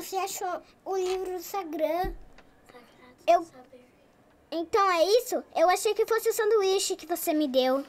você achou o livro do Sagrã. Eu... Então é isso? Eu achei que fosse o sanduíche que você me deu.